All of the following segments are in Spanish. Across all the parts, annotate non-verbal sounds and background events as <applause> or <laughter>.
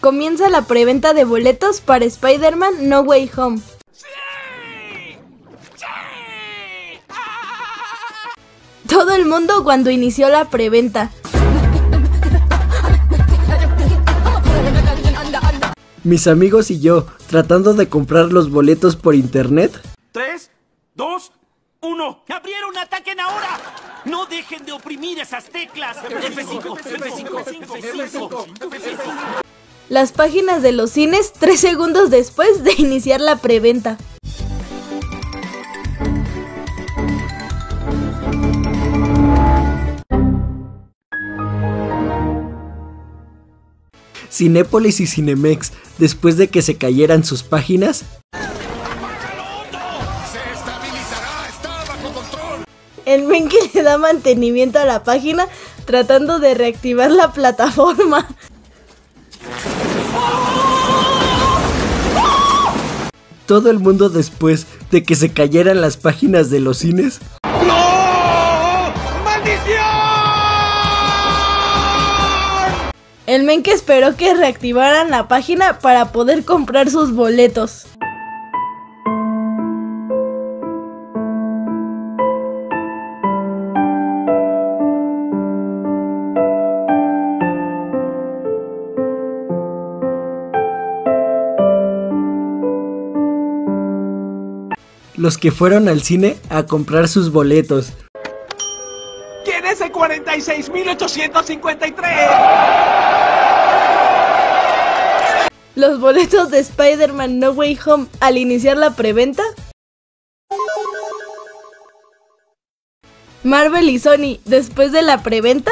comienza la preventa de boletos para Spider-Man No Way Home. Todo el mundo cuando inició la preventa. Mis amigos y yo, tratando de comprar los boletos por internet. 3, 2, 1. ¡Abrieron! ¡Ataquen ahora! ¡No dejen de oprimir esas teclas! F5, F5, F5, F5. Las páginas de los cines tres segundos después de <laughs> iniciar la preventa. Cinépolis y Cinemex, después de que se cayeran sus páginas, El men que le da mantenimiento a la página tratando de reactivar la plataforma. Todo el mundo después de que se cayeran las páginas de los cines, El men que esperó que reactivaran la página para poder comprar sus boletos. Los que fueron al cine a comprar sus boletos. ¿Quién es el 46.853? Los boletos de Spider-Man No Way Home al iniciar la preventa. Marvel y Sony después de la preventa.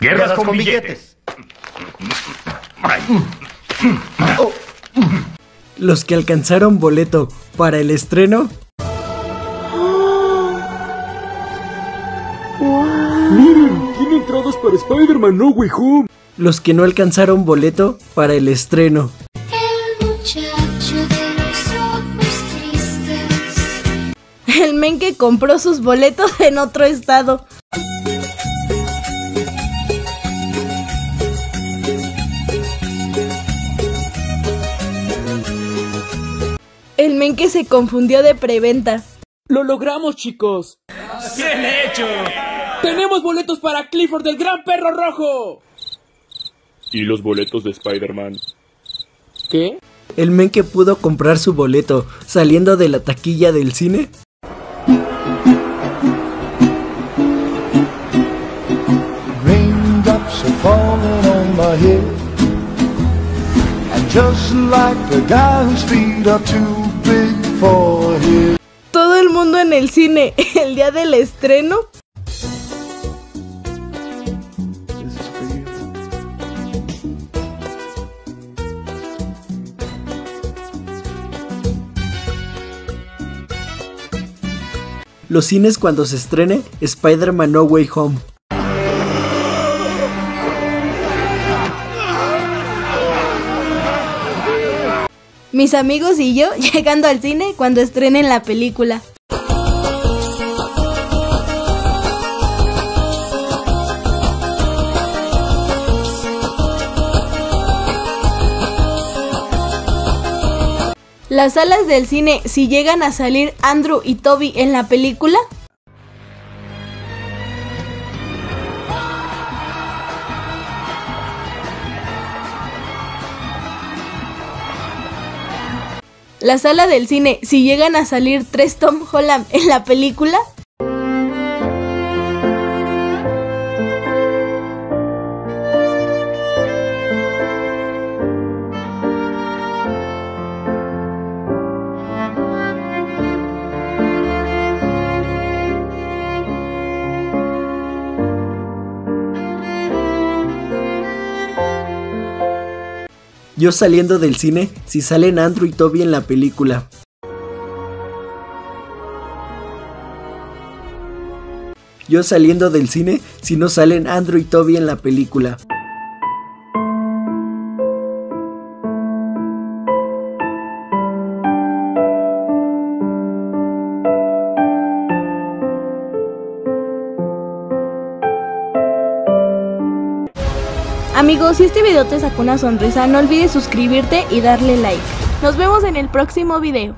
Guerras con billetes. Los que alcanzaron boleto para el estreno. ¡Miren! ¡Tiene entradas para Spider-Man No Way Home! Los que no alcanzaron boleto para el estreno. El muchacho de los ojos tristes. El men que compró sus boletos en otro estado. El men que se confundió de preventa. ¡Lo logramos, chicos! ¡Bien hecho! ¡Tenemos boletos para Clifford del Gran Perro Rojo! ¿Y los boletos de Spider-Man? ¿Qué? El men que pudo comprar su boleto saliendo de la taquilla del cine. Raindrops are falling on my head. Just like the guy whose feet are too big for his. Todo el mundo en el cine <laughs> el día del estreno. Los cines cuando se estrene Spider-Man No Way Home. Mis amigos y yo <laughs> llegando al cine cuando estrenen la película. Las salas del cine, si llegan a salir Andrew y Toby en la película, la sala del cine, si llegan a salir tres Tom Holland en la película, Yo saliendo del cine si salen Andrew y Toby en la película. Yo saliendo del cine si no salen Andrew y Toby en la película. Amigos, si este video te sacó una sonrisa, no olvides suscribirte y darle like. Nos vemos en el próximo video.